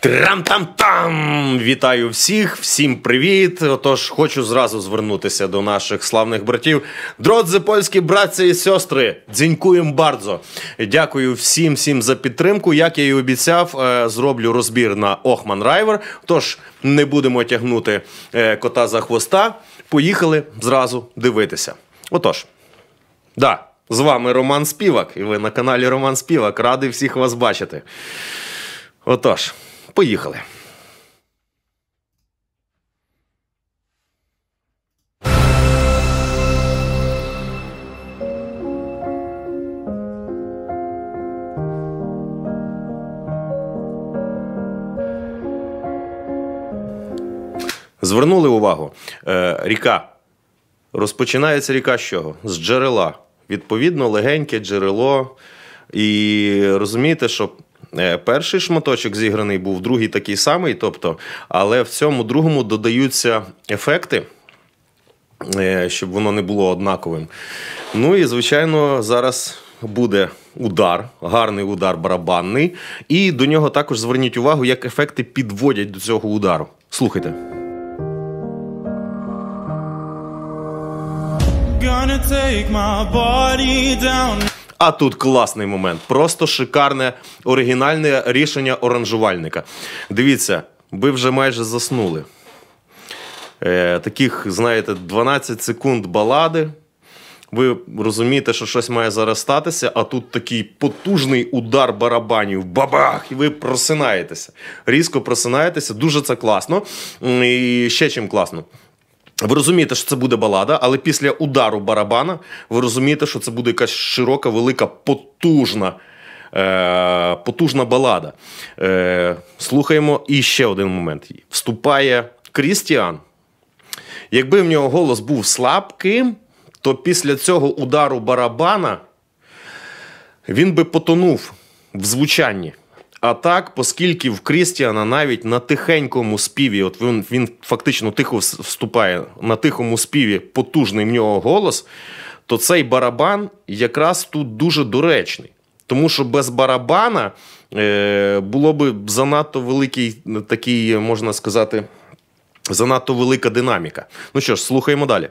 Трам-там-там! Вітаю всіх, всім привіт! Отож, хочу зразу звернутися до наших славних братів. Drodzy, польські братці і сестри, dziękujem bardzo. Дякую всім всім за підтримку. Як я і обіцяв, е, зроблю розбір на Охман River. Тож не будемо тягнути е, кота за хвоста. Поїхали зразу дивитися. Отож, да, з вами Роман Співак, і ви на каналі Роман Співак. Радий всіх вас бачити. Отож. Поїхали. Звернули увагу. Е, ріка. Розпочинається ріка з чого? З джерела. Відповідно, легеньке джерело. І розумієте, що перший шматочок зіграний був, другий такий самий, тобто, але в цьому другому додаються ефекти, е, щоб воно не було однаковим. Ну і, звичайно, зараз буде удар, гарний удар барабанний. І до нього також зверніть увагу, як ефекти підводять до цього удару. Слухайте. Gonna take my body down. А тут класний момент. Просто шикарне оригінальне рішення оранжувальника. Дивіться, ви вже майже заснули. Е, Таких, знаєте, 12 секунд балади. Ви розумієте, що щось має зараз статися, а тут такий потужний удар барабанів. Бабах! І ви просинаєтеся. Різко просинаєтеся. Дуже це класно. І ще чим класно. Ви розумієте, що це буде балада, але після удару барабана ви розумієте, що це буде якась широка, велика, потужна е, потужна балада. Е, Слухаємо і ще один момент. Вступає Крістіан. Якби в нього голос був слабким, то після цього удару барабана він би потонув в звучанні. А так, оскільки в Крістіана навіть на тихенькому співі, от він він фактично тихо вступає на тихому співі, потужний в нього голос, то цей барабан якраз тут дуже доречний. Тому що без барабана е, було б занадто великий такий, можна сказати, занадто велика динаміка. Ну що ж, слухаємо далі.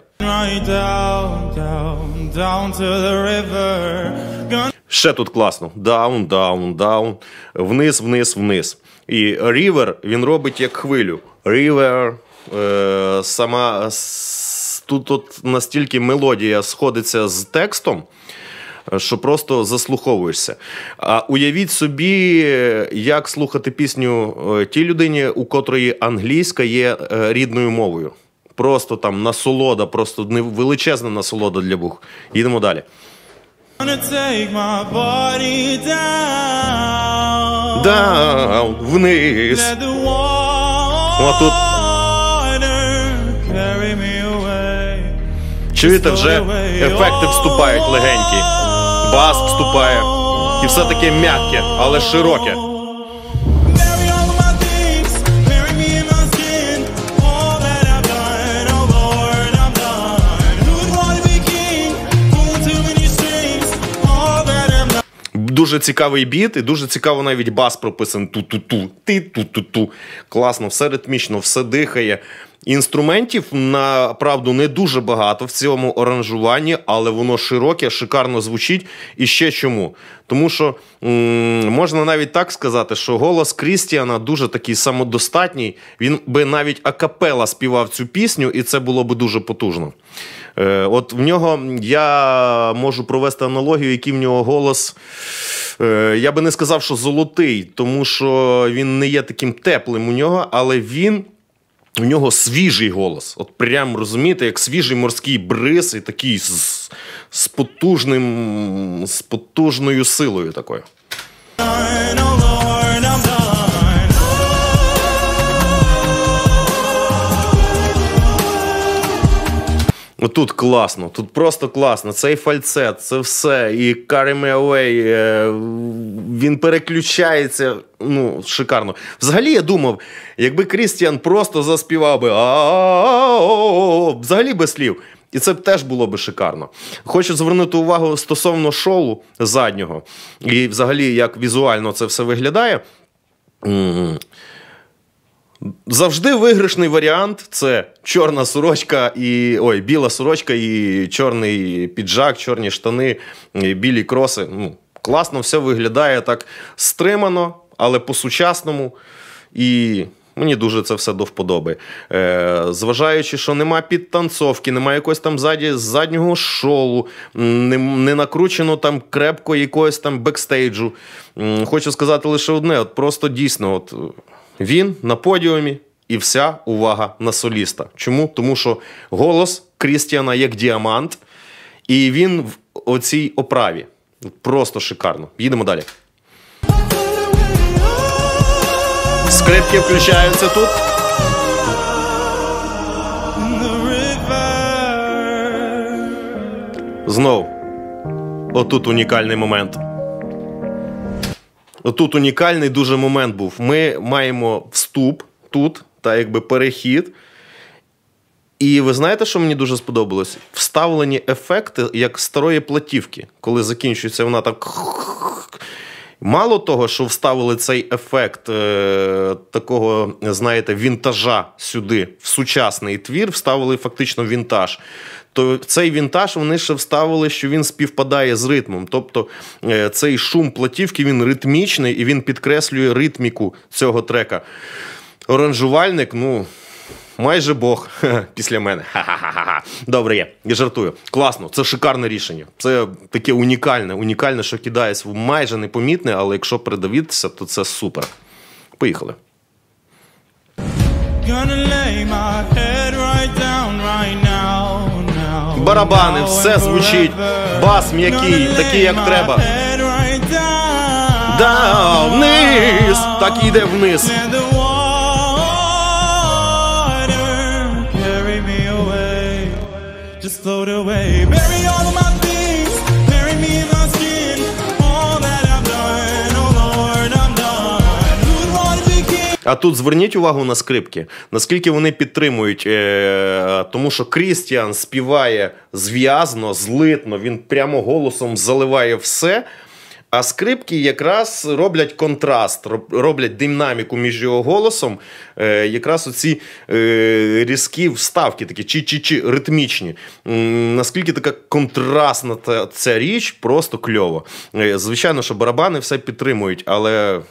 Ще тут класно. Down, down, down, вниз, вниз, вниз. І river він робить як хвилю. River е, сама тут, тут настільки мелодія сходиться з текстом. Що просто заслуховуєшся. А уявіть собі, як слухати пісню е, тій людині, у котрої англійська є е, рідною мовою. Просто там насолода, просто величезна насолода для вух. Їдемо далі. Down, вниз. Тут. Чуєте, вже ефекти вступають легенькі. Бас вступає. І все таке м'яке, але широке. Дуже цікавий біт, і дуже цікаво навіть бас прописаний ту-ту-ту, ти ту-ту-ту. Класно, все ритмічно, все дихає. Інструментів направду не дуже багато в цьому оранжуванні, але воно широке, шикарно звучить. І ще чому? Тому що м- можна навіть так сказати, що голос Крістіана дуже такий самодостатній. Він би навіть акапела співав цю пісню, і це було би дуже потужно. Е, От в нього я можу провести аналогію, який в нього голос. Е, Я би не сказав, що золотий, тому що він не є таким теплим у нього, але він. У нього свіжий голос. От прям розумієте, як свіжий морський бриз, і такий з, з потужним, з потужною силою такою. Тут класно, тут просто класно. Цей фальцет, це все. І Carry Me е, він переключається. Ну, шикарно. Взагалі, я думав, якби Крістіан просто заспівав би взагалі без слів. І це б теж було би шикарно. Хочу звернути увагу стосовно шоу заднього, і взагалі, як візуально це все виглядає. Завжди виграшний варіант це чорна сорочка і ой, біла сорочка і чорний піджак, чорні штани, і білі кроси. Ну, Класно все виглядає так стримано, але по-сучасному. І Мені дуже це все до вподоби. Е, Зважаючи, що нема підтанцовки, немає якогось там ззаді, заднього шоу, не не накручено там крепко якогось там бекстейджу. Хочу сказати лише одне: от просто дійсно, от він на подіумі. І вся увага на соліста. Чому? Тому що голос Крістіана як діамант, і він в оцій оправі. Просто шикарно. Їдемо далі. Скрипки включаються тут. Знов. Отут унікальний момент. Отут унікальний дуже момент був. Ми маємо вступ тут, та якби перехід. І ви знаєте, що мені дуже сподобалось? Вставлені ефекти як старої платівки, коли закінчується вона так. Мало того, що вставили цей ефект е, такого, знаєте, вінтажа сюди, в сучасний твір, вставили фактично вінтаж. То цей вінтаж вони ще вставили, що він співпадає з ритмом. Тобто е, цей шум платівки він ритмічний і він підкреслює ритміку цього трека. Оранжувальник, ну майже Бог після мене. Ха-ха-ха. Добре є. Я жартую. Класно, це шикарне рішення. Це таке унікальне, унікальне, що кидається в майже непомітне, але якщо передивитися, то це супер. Поїхали. Барабани, все звучить. Бас м'який, такий, як треба. Да, вниз! Так і йде вниз. Float away. Bury all of my things, bury me in my skin. All that I've done, oh Lord, I'm done. Who'd want to be? А тут зверніть увагу на скрипки, наскільки вони підтримують, е, тому що Крістіан співає зв'язно, злитно, він прямо голосом заливає все. А скрипки якраз роблять контраст, роблять динаміку між його голосом. Е, якраз оці е, різкі вставки, такі чи-чи-чи, ритмічні. Наскільки така контрастна ця річ, просто кльово. Е, звичайно, що барабани все підтримують, але.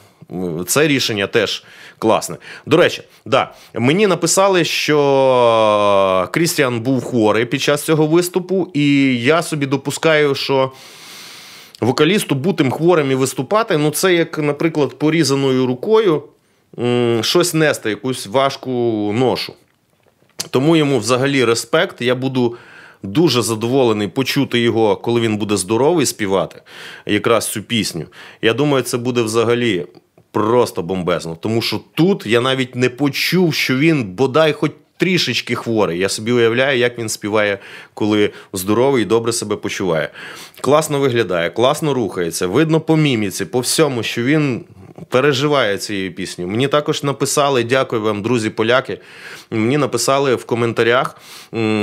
Це рішення теж класне. До речі, да, мені написали, що Крістіан був хворий під час цього виступу, і я собі допускаю, що вокалісту бутим хворим і виступати, ну це як, наприклад, порізаною рукою щось нести, якусь важку ношу. Тому йому взагалі респект. Я буду дуже задоволений почути його, коли він буде здоровий співати, якраз цю пісню. Я думаю, це буде взагалі просто бомбезно. Тому що тут я навіть не почув, що він бодай хоч трішечки хворий. Я собі уявляю, як він співає, коли здоровий і добре себе почуває. Класно виглядає, класно рухається. Видно по міміці, по всьому, що він. Переживає цією пісню. Мені також написали, дякую вам, друзі поляки. Мені написали в коментарях,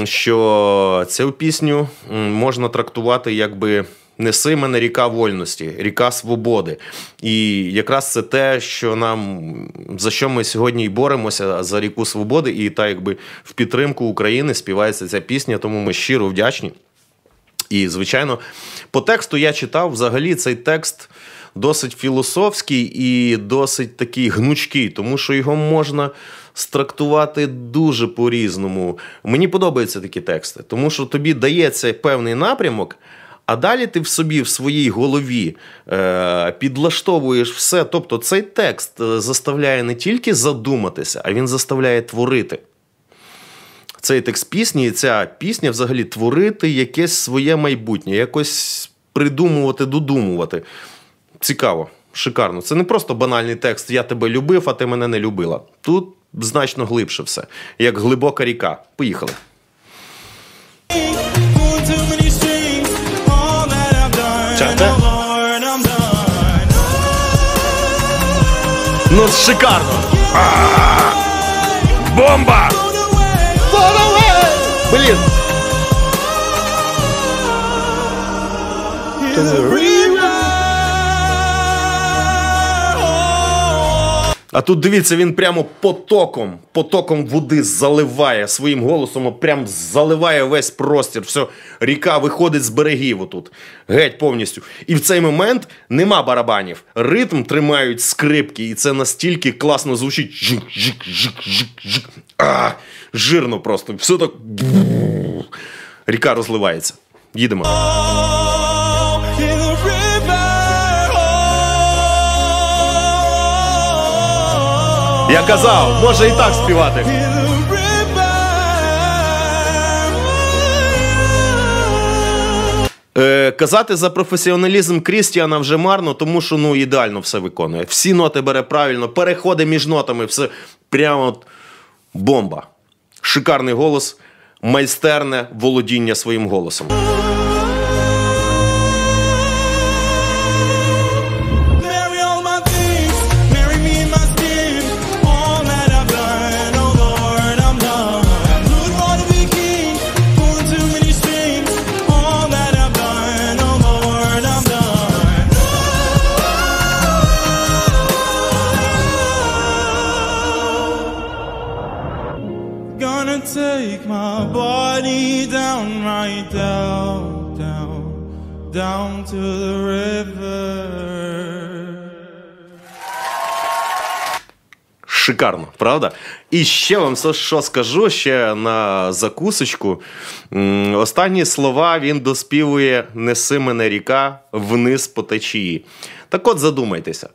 що цю пісню можна трактувати якби Неси мене ріка вольності, ріка свободи. І якраз це те, що нам за що ми сьогодні й боремося за ріку свободи, і так якби в підтримку України співається ця пісня, тому ми щиро вдячні. І, звичайно, по тексту я читав взагалі цей текст досить філософський і досить такий гнучкий, тому що його можна страктувати дуже по-різному. Мені подобаються такі тексти, тому що тобі дається певний напрямок. А далі ти в собі, в своїй голові е, підлаштовуєш все. Тобто цей текст е, заставляє не тільки задуматися, а він заставляє творити. Цей текст пісні, і ця пісня взагалі творити якесь своє майбутнє, якось придумувати, додумувати. Цікаво, шикарно. Це не просто банальний текст Я тебе любив, а ти мене не любила. Тут значно глибше все, як глибока ріка. Поїхали. Чате? Ну, шикарно! Бомба! Блін! А тут дивіться, він прямо потоком, потоком води заливає своїм голосом, прям заливає весь простір. Все, ріка виходить з берегів отут. Геть повністю. І в цей момент нема барабанів. Ритм тримають скрипки, і це настільки класно звучить. А, жирно просто. Все так. Ріка розливається. Їдемо. Я казав, може і так співати. Е, казати за професіоналізм Крістіана вже марно, тому що ну ідеально все виконує. Всі ноти бере правильно, переходи між нотами, все прямо от бомба. Шикарний голос, майстерне володіння своїм голосом. Take my body down, right down, down, down to the river. Шикарно, правда? І ще вам що скажу ще на закусочку. Останні слова він доспівує Неси мене ріка вниз по течії. Так от задумайтеся.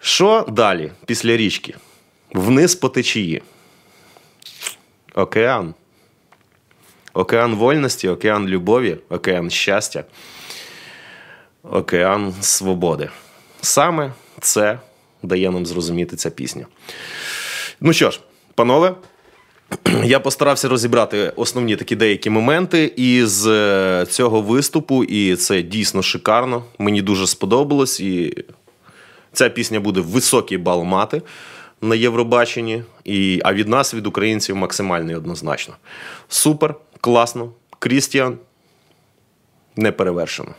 Що далі після річки? Вниз по течії. Океан. Океан вольності, океан любові, океан щастя, океан свободи. Саме це дає нам зрозуміти ця пісня. Ну що ж, панове, я постарався розібрати основні такі деякі моменти із е, цього виступу, і це дійсно шикарно. Мені дуже сподобалось, і ця пісня буде високий бал мати на Євробаченні, і, а від нас, від українців, максимальний однозначно. Супер, класно. Крістіан не перевершено.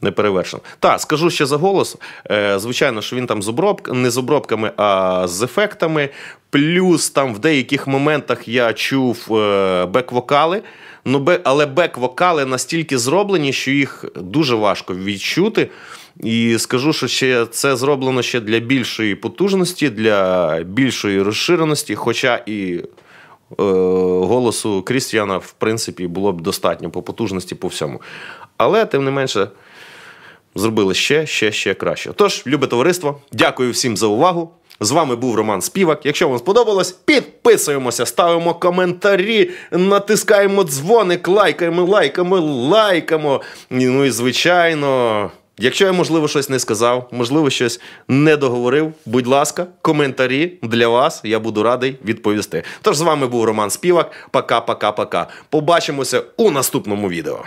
Не перевершено. Так, скажу ще за голос. Е, звичайно, що він там з оброб... не з обробками, а з ефектами. Плюс там в деяких моментах я чув е, бек-вокали. Ну, бе... Але бек-вокали настільки зроблені, що їх дуже важко відчути. І скажу, що ще це зроблено ще для більшої потужності, для більшої розширеності, хоча і е, голосу Крістіана, в принципі, було б достатньо по потужності по всьому. Але, тим не менше, зробили ще, ще, ще краще. Тож, любе товариство, дякую всім за увагу. З вами був Роман Співак. Якщо вам сподобалось, підписуємося, ставимо коментарі, натискаємо дзвоник, лайкаємо, лайкаємо, лайкаємо. Ну і звичайно. Якщо я, можливо, щось не сказав, можливо, щось не договорив, будь ласка, коментарі для вас. Я буду радий відповісти. Тож з вами був Роман Співак. Пока-пока-пока. Побачимося у наступному відео.